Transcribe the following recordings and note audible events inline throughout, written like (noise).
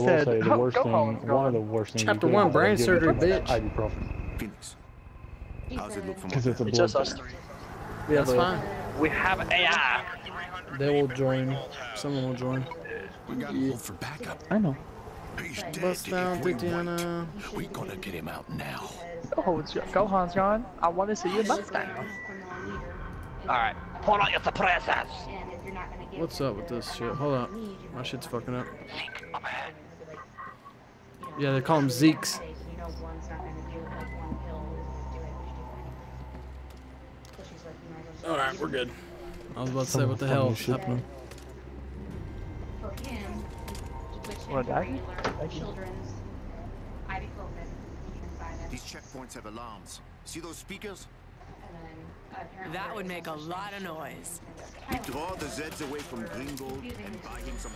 will say the "Oh, worst thing, home, one of the worst things. Chapter one, brain surgery, bitch. Ibuprofen. Phoenix, how's it look from (laughs) Because it's a It's blood. just us three. We have That's fine. We have AI. They will join. Someone will join. We got to for backup. I know. He's Bust down, if we. Thotiana. We gotta get him out now. Oh, it's Gohan's gone. I want to see your Mustang. Alright, pull out your suppressors. What's up with this shit? Hold up. My shit's fucking up. Yeah, they call them Zeeks. Alright, we're good. I was about to say, what the hell is happening? Wanna die? These checkpoints have alarms. See those speakers? That would make a lot of noise. We draw the Zeds away from Gringold and buy him some.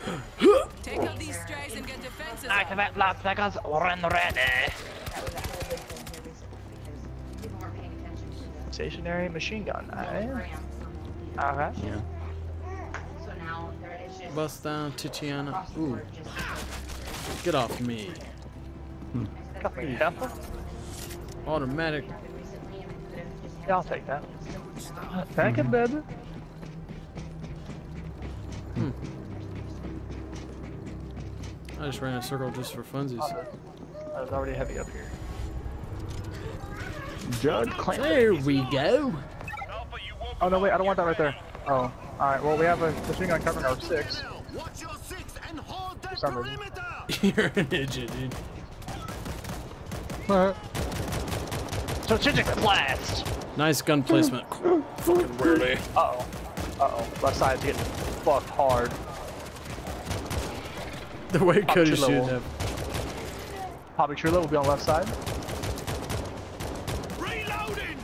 Take out these strays and get defenses up. Activate loudspeakers, we're in ready. Stationary machine gun. Alright. Alright. Yeah. Bust down, Titiana. Ooh. Get off me. Got me careful. Automatic. Yeah, I'll take that. Thank you, baby. I just ran a circle just for funsies. Oh, I was already heavy up here. Judd Clamp. There we go. Oh no, wait, I don't want that right there. Oh, alright, well we have a machine gun covering our six. Watch your six and hold that some reason. perimeter. (laughs) You're an idiot, dude. Strategic blast! Nice gun placement. Fucking weirdly. Uh-oh. Uh-oh. Left side's getting fucked hard. The way Cody your shooting level. him. Poppy Trilla will be on left side. Reloading.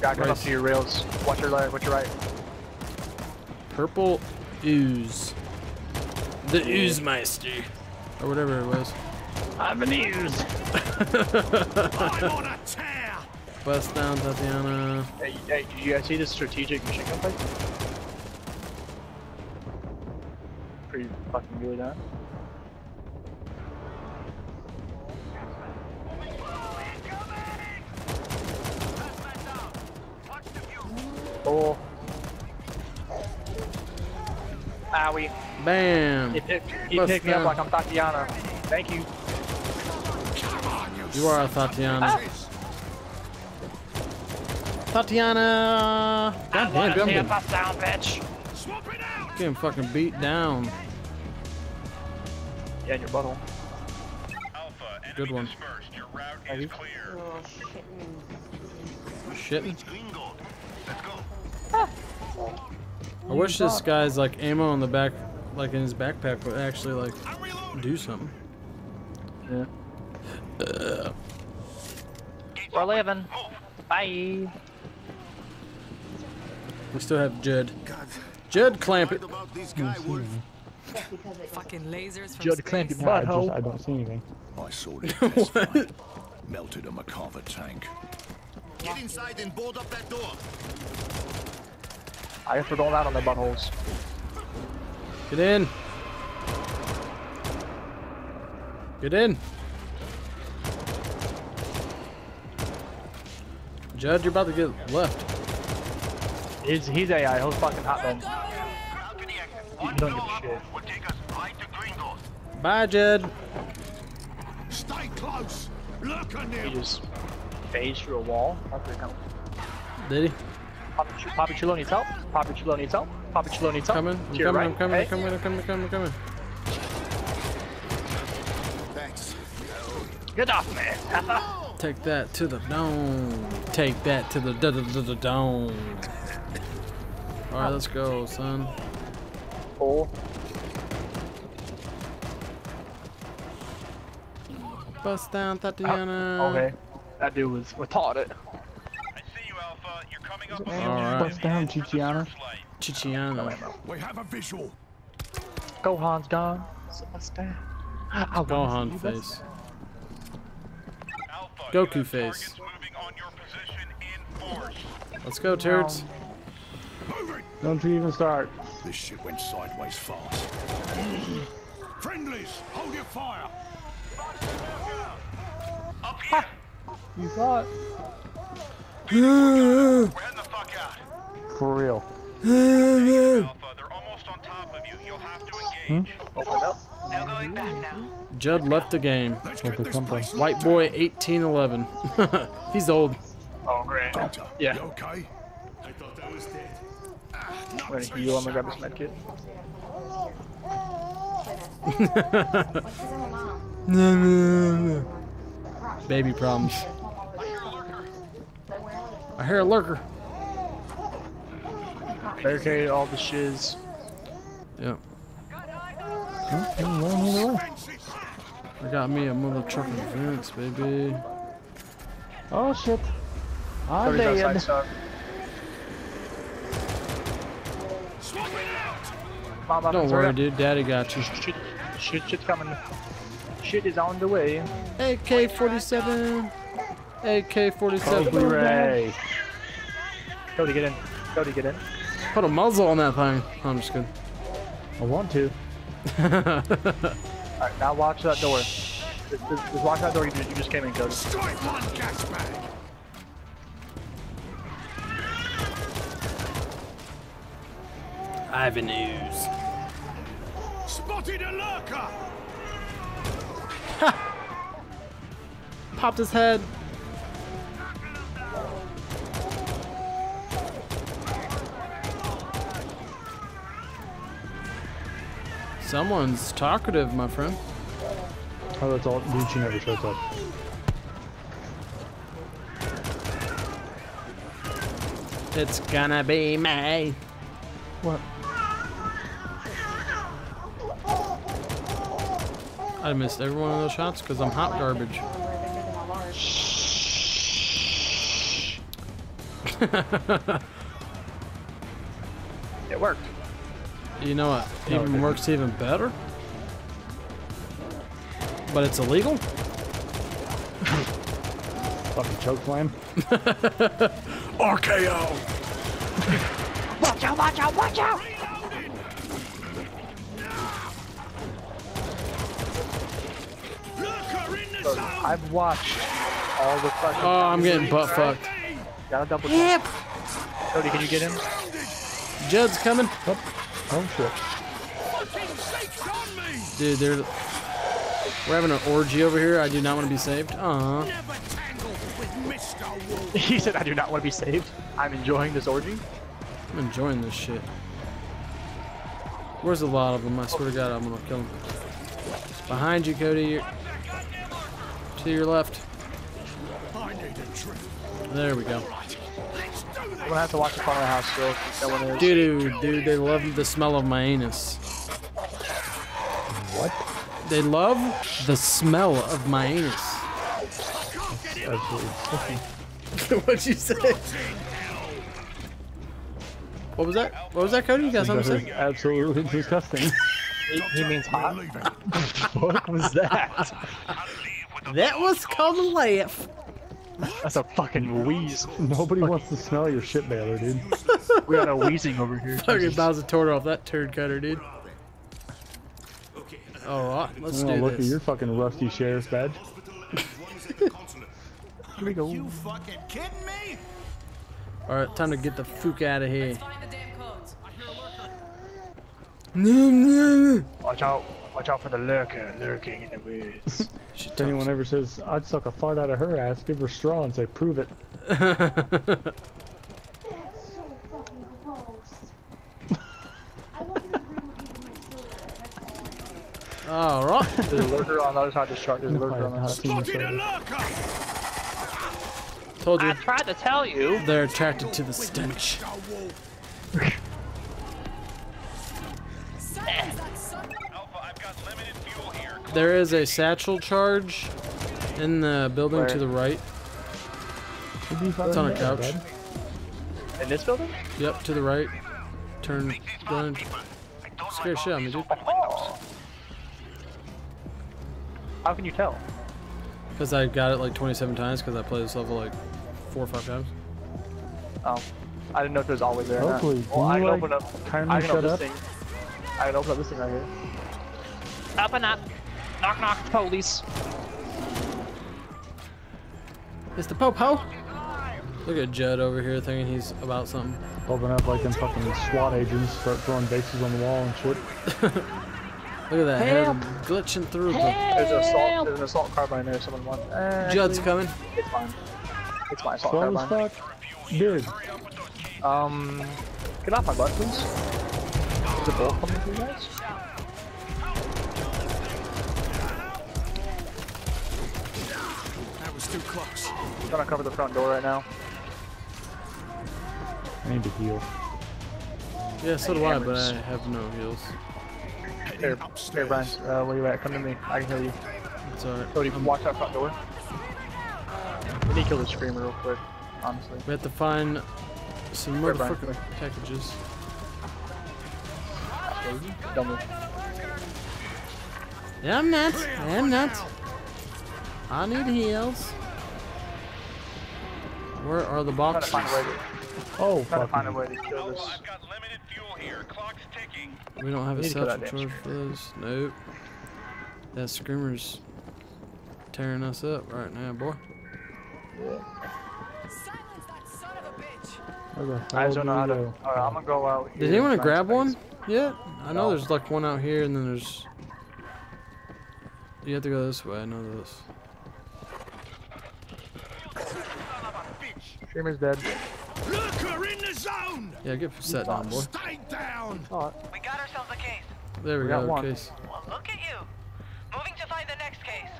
Guy coming up to your rails. Watch your left, watch your right. Purple ooze. The ooze meister. Or whatever it was. (laughs) (laughs) I'm an ears. Bust down, Thotiana. Hey, hey, did you guys see this strategic machine gun fight? Pretty fucking good, huh? Oh. Owie. Bam. He picked, he Bust picked me up like I'm Thotiana. Thank you. You are a Thotiana. Thotiana. God damn, dude, I'm getting, down, bitch. Swap it out. getting fucking beat down. Yeah, in your butthole. Alpha, Good one. dispersed. Your route Thank is you. clear. Oh, Shitting. It's Gringold. I wish this guy's like ammo in the back, like in his backpack, would actually like do something. Yeah. We're leaving. Bye. We still have Judd. God, Judd clamp it. about guy, Fucking lasers from Judd clamp space. your I just. I don't see anything. I saw the test flight. Melted a Merkava tank. Get inside and board up that door. I guess we're going out on the buttholes. Get in. Get in. Judd, you're about to get left. He's, he's AI, he'll fucking hot then. Route to the exit. You One don't give a shit. will take us right. Bye, Judd. Stay close. Look on He just phased through a wall. That's pretty cool. Did he? Poppy, Ch- Poppy Chulo needs help. Poppy Chulo needs help. Poppy Chulo needs help. Coming. I'm coming. right. I'm coming. Hey. I'm coming. I'm coming. I'm coming. I'm coming. Thanks. Get off me. Take that to the dome. Take that to the dome. All right, let's go, son. Pull. Bust down, Thotiana. Ah, okay. That dude was retarded. I see you, Alpha. You're coming up. All right. Bust down, Titiana. Chichiana. We have a visual. Gohan's gone. So what's that? I wanna Gohan see you, that's- face. Alpha, Goku face. targets moving on your position in force. Let's go, turds. Move it. Don't you even start. This shit went sideways fast. (clears throat) Friendlies, hold your fire. Up here. You thought? We're heading the fuck out. For real. Alpha, they're almost on top of you. You'll have to engage. Open up. No going back now. Judd left the game. Let's Where'd get they this come from? place White boy 1811. (laughs) He's old. Oh, great. Doctor, Yeah. you okay? I'm gonna heal. I'm gonna grab this med kit. (laughs) Baby problems. I hear a lurker. Barricade all the shiz. Yep. Okay, well, either way. I got me a mother trucking Vince, baby. Oh shit. I'm dead. Son. Come Don't Muffins, worry, up. dude. Daddy got you. Shit, shit, shit's coming. Shit is on the way. AK 47. AK 47. Blu-ray. Cody, get in. Cody, get in. Put a muzzle on that thing. I'm just kidding. I want to. (laughs) Alright, now watch that door. Just, just, just watch that door you just, you just came in, Cody. Strike one gas bag. Avenues. Spotted a lurker. Popped his head. Someone's talkative, my friend. Oh, that's all. Dude, she never shows up. It's gonna be me. What? I missed every one of those shots because I'm hot garbage. (laughs) It worked. You know what? No, it Even didn't. works even better. But it's illegal. Fucking choke slam. RKO. (laughs) Watch out, watch out, watch out! Lurker in the Cody, zone. I've watched all the fucking. Oh, I'm getting butt fucked. Gotta double check. Cody, can you get in? Judd's coming. Oh shit. Fucking sakes on me. Dude, they're we're having an orgy over here. I do not want to be saved. Aw. Never tangle with Mr. Wolf. he said, I do not want to be saved. I'm enjoying this orgy. I'm enjoying this shit. Where's a lot of them? I swear to God, I'm gonna kill them. Behind you, Cody. You're... To your left. I need a. There we go. Let's do I'm gonna have to watch the front of the house still. No one is. Dude, dude, they love the smell of my anus. What? They love the smell of my anus. Absolutely. (laughs) What'd you say? What was that? What was that, Cody? You got something to say? absolutely disgusting. He, he means We're hot. (laughs) what was that? (laughs) That was called a laugh. That's a fucking wheeze. Nobody wants to smell your shit baler, dude. (laughs) We got a wheezing over here. Fucking Jesus. bounce a torta off that turd cutter, dude. Alright, oh, uh, let's Oh, do look at your fucking rusty sheriff's badge. (laughs) Here we go. You fucking kidding me? Alright, time to get the fuck out of here. Find the damn. Watch out. Watch out for the lurker lurking in the woods. (laughs) She If anyone ever says, I'd suck a fart out of her ass, give her a straw and say, prove it. (laughs) Alright. There's a lurker on the other side of the shark. There's a lurker on the other side. Spotted a lurker. Told you. I tried to tell you. They're attracted to the stench. There is a satchel charge in the building to the right. It's on a couch. In this building? Yep, to the right. Turn. Run. I Scare shit out of me, dude. open. How can you tell? Because I got it like 27 times because I played this level like four or five times. Oh. I didn't know if it was always there. or not. Well, I you, can like, open up. kindly I can open shut this up? thing. I can open up this thing right here. Open up. Knock knock. Police. It's the Popo. Look at Judd over here thinking he's about something. Open up like them fucking SWAT agents, start throwing bases on the wall and shit. (laughs) Look at that head glitching through. The... There's an assault. There's an assault carbine there. Someone wants. Uh, Judd's actually, coming. It's fine. It's fine. Assault Slow as carbine. fuck. Dude, Um, get off my butt, please. Is a bolt coming for you guys? That was too close. I'm trying to cover the front door right now. I need to heal. Yeah, so do I, but I have no heals. Here, Heading here, upstairs. Brian. Uh, where you at? Come to me. I can heal you. It's alright. Cody, watch that front door. We need to kill the screamer real quick. Honestly. We have to find some Where, Brian? packages. Don't move. Yeah, I'm not. I'm not. I need heals. Where are the Trying to boxes? find a way to, Oh, trying to find a way to kill this. I've got limited fuel here. Clock's ticking. We don't have a Need to satchel charge for those. Nope. That screamer's tearing us up right now, boy. Silence that son of a bitch. I don't know how to. go? Alright, I'm gonna go out here. Did anyone and find grab space. one yet? I know No. there's like one out here, and then there's. You have to go this way. I know this. Screamer's dead. Lurker in the zone! Yeah, get set down, boy. Stay down! Oh. We got ourselves a case. There we, We got go. one. Case. Well, look at you. Moving to find the next case.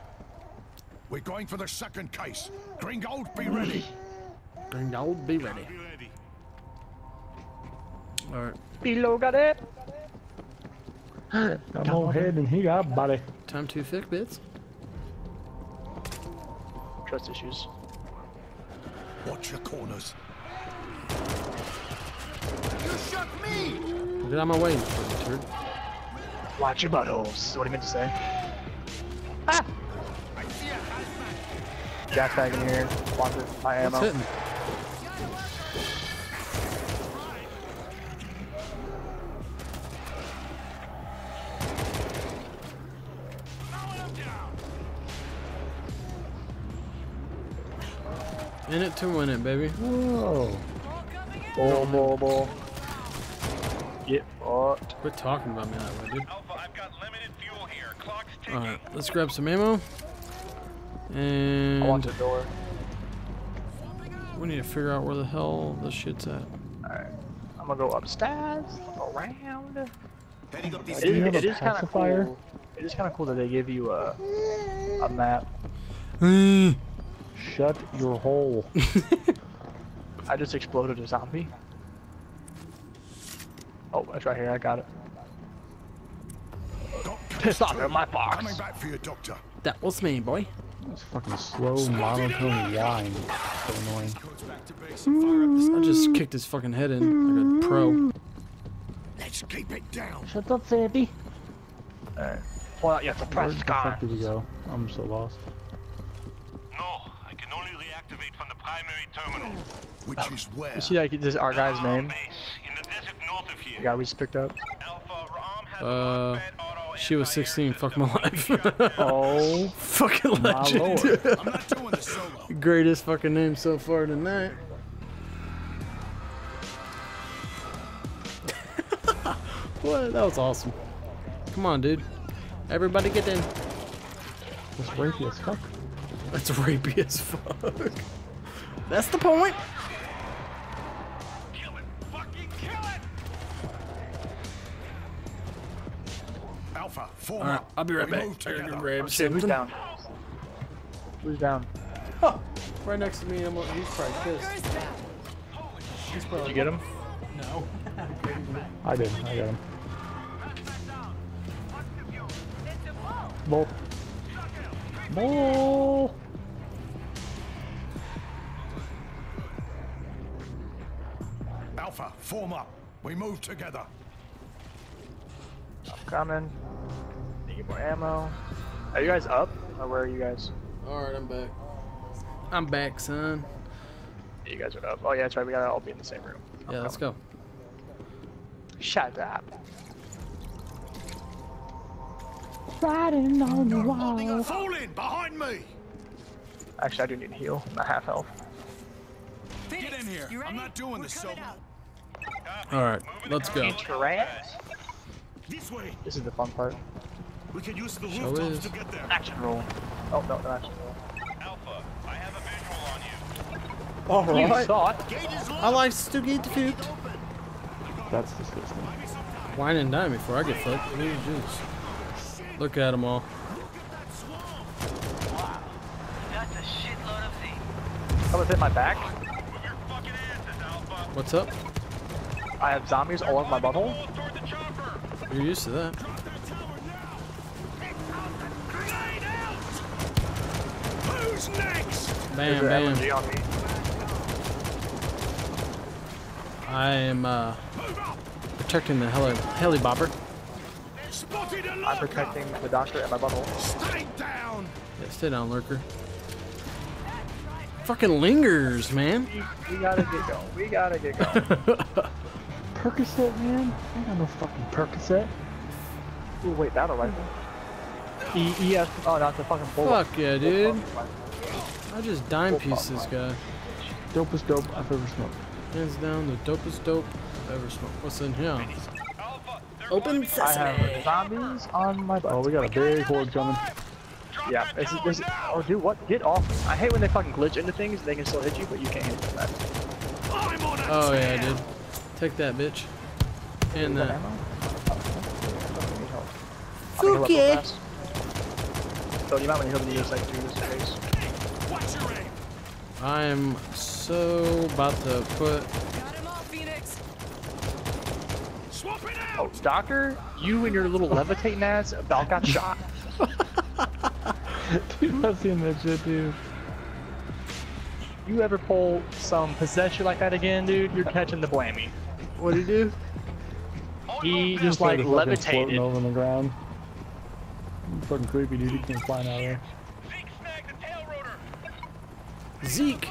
We're going for the second case. Gringold, be ready. Green gold, be ready. All right, Below got it. Got more head than he got body. time to fix bits. Trust issues. Watch your corners. You shot me! Get out of my way, you fucking turd. Watch your buttholes. Is what he meant to say. Ah! Gas bag in here. Watch it. My It's ammo. hitting. In it to win it, baby. Whoa. Bull, bull, bull. Get fucked. Quit talking about me that way, dude. Alpha, I've got limited fuel here. Clock's ticking. Alright, let's grab some ammo. And... I want And the door. we need to figure out where the hell this shit's at. Alright. I'm gonna go upstairs, around. Heading up these It, you have it a is kind of cool. It is kind of cool that they give you a a map. (sighs) (laughs) Shut your hole. (laughs) I just exploded a zombie. Oh, that's right here. I got it. Doctor Pissed off in my box. Coming back for you, Doctor. that was me, boy. This fucking slow monotone whine. So annoying. I just kicked his fucking head in like a pro. Let's keep it down. Shut up, Sandy. Alright. Pull out your suppressed Where the fuck did we go? I'm so lost. No, I can only reactivate from primary terminal. Which is where? You see, like this our guy's name. The desert north of The here. guy we just picked up. Alpha, Ram has Uh, She was 16. Fuck my life. (laughs) Oh fucking my legend. lord. (laughs) I'm not doing this solo. Greatest fucking name so far tonight. (laughs) what? That was awesome. Come on, dude. Everybody get in. That's rapey as fuck. That's rapey as fuck. That's the point. Kill it! Fucking kill it! Alpha, form Alright, up. I'll be right back. move I gotta grab who's down? Who's down? Right next to me, I'm, he's probably pissed. He's probably Did you get him? No. I did. I got him. Bull. Bull. Alpha, form up. We move together. I'm coming. Need get more ammo. Are you guys up? Or where are you guys? Alright, I'm back. I'm back, son. Yeah, you guys are up. Oh yeah, that's right. We gotta all be in the same room. I'm Yeah, let's go. Shut up. Riding on the wall. Fall in behind me. Actually, I do need to heal. I'm at half health. Phoenix, Get in here. I'm not doing We're this coming solo. out. All right, let's go. This way. This is the fun part. We can use the Show rooftops is. to get there. Action roll. Oh no, no action roll. Alpha, I have a visual on you. All You right. saw it. I locked. like to get food. That's disgusting. Wine and dine before I get fucked. Ooh, jeez. Look at them all. That's a shitload of things. Oh, it's in my back. Move your fucking asses, Alpha. What's up? I have zombies all over my butthole. Pull us toward the chopper. You're used to that. Who's next? Bam, bam. On me. I am uh, protecting the heli helibopper. Spotted a I'm protecting the doctor and my butthole. Stay down. Yeah, stay down, lurker. Fucking lingers, man. We, we gotta get going. We gotta get going. (laughs) Percocet, man? I got no fucking Percocet. Ooh, wait, that'll rifle. Mm-hmm. E ES. Oh, not the fucking bullet. Fuck yeah, dude. I just dime piece this guy. Dopest dope I've ever smoked. Hands down, the dopest dope I've ever smoked. What's in here? Alpha, Open climbing I sesame. have zombies on my butt. Oh, we got a big horde coming. Yeah, this is this. now. Oh, dude, what? Get off! I hate when they fucking glitch into things. They can still hit you, but you can't hit them back. I'm on a Oh yeah, tear. dude. Take that, bitch. And Is that that. ammo? Oh, fuck, need. I'm gonna heal up real fast. So you might want to heal the other side too, just in. Watch your aim. I'm so about to put. Got him all, Phoenix. Swap it Oh, out. Doctor, you and your little levitating ass about got (laughs) shot. (laughs) Dude, I've seen that shit, dude. You ever pull some possession like that again, dude? You're catching the blammy. What do you do? He just like Fucking floating levitated. over the ground. Fucking creepy, dude. He came flying out of there. Zeke snagged the tail rotor. Zeke.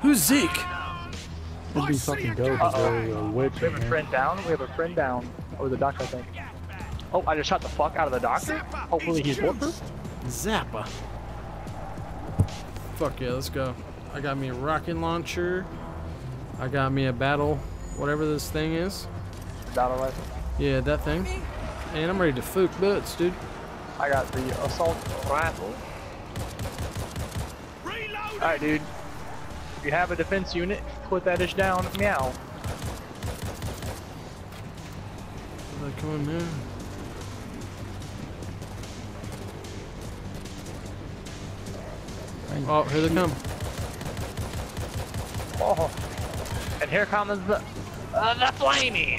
Who's Zeke? It'd be fucking dope if there was a witch We have a friend down. We have a friend down. Or the doctor, I think. Oh, I just shot the fuck out of the doctor. Hopefully he's bulletproof. Zappa. Fuck yeah, let's go. I got me a rocket launcher. I got me a battle, whatever this thing is. Battle rifle. Yeah, that thing. And I'm ready to fook butts, dude. I got the assault rifle. Reload. Alright, dude. If you have a defense unit, put that ish down. Meow. Like, come on, man. Oh, here they come. Oh. And here comes the uh, the flamey.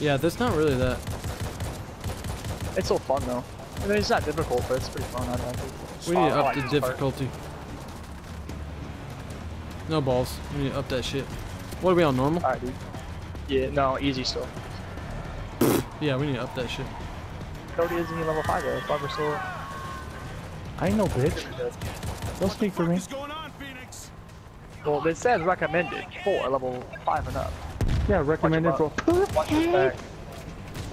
Yeah, that's not really that. It's so fun though. I mean, it's not difficult, but it's pretty fun. I like it. We need to I up like the this part. difficulty. No balls. We need to up that shit. What are we on normal? Alright, dude. Yeah, no, easy still. (laughs) Yeah, we need to up that shit. Cody isn't even level 5 though. That's why we're still. I ain't no bitch. Don't speak for me. What's going on, Phoenix? Well, it says recommended for level 5 and up. Yeah, recommended for. Watch your back.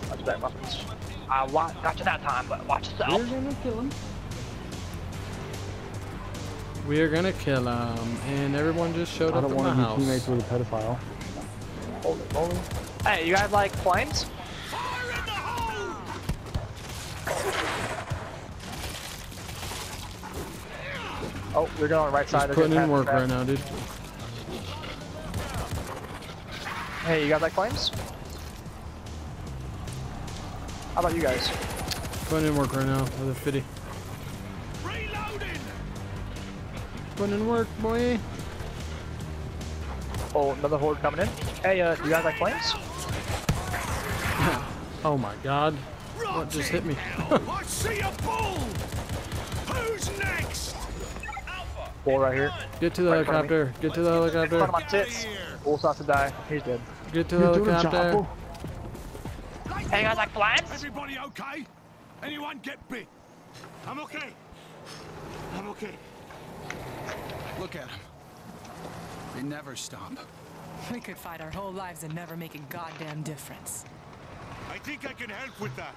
Watch your back, muffins. I wa- got you that time, but watch yourself. We're gonna kill him. We are gonna kill him, and everyone just showed up I up don't want to be teammates with a pedophile. Holy moly. Hey, you guys like flames? Oh, we're going on the right side. Just They're putting in work right now, dude. Hey, you got that flames? How about you guys? Putting in work right now with a 50. Reloading. Putting in work, boy. Oh, another horde coming in. Hey, uh, you guys like flames? Oh my god. What just hit me? (laughs) I see a bull. Who's next? Bull right here. Get to the Right in front of me. helicopter. Get to the In front of helicopter. my tits. Bull's about to die. He's dead. Get to the You're doing a helicopter. job. Hey, guys like flames? Everybody okay? Anyone get bit? I'm okay. I'm okay. Look at them. They never stop. We could fight our whole lives and never make a goddamn difference. I think I can help with that.